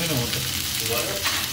में ना होता।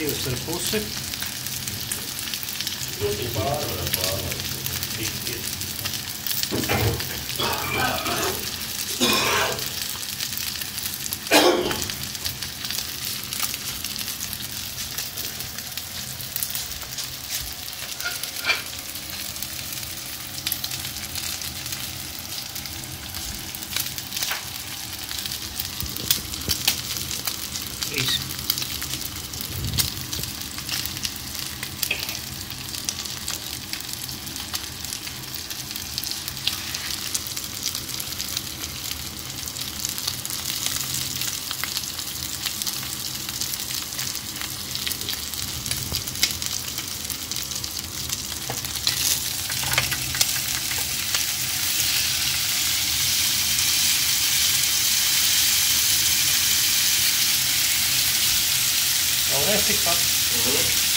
Divas ar pusi. Ļoti pārvar kräftig passt. Mhm.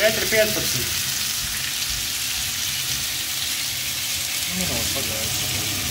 5 рupiyas par sīk. Minūte pagājusi.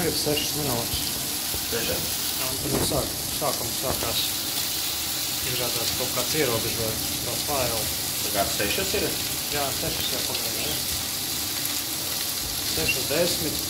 Nu, ir sešas minūtes. Tiešām. Jā, Un tad no sāk, sākuma sākās izrādās kaut kāds ierobežojums tā faila. Tā kā sešas ir? Jā, sešas jau pagājušajā. Sešas, desmit.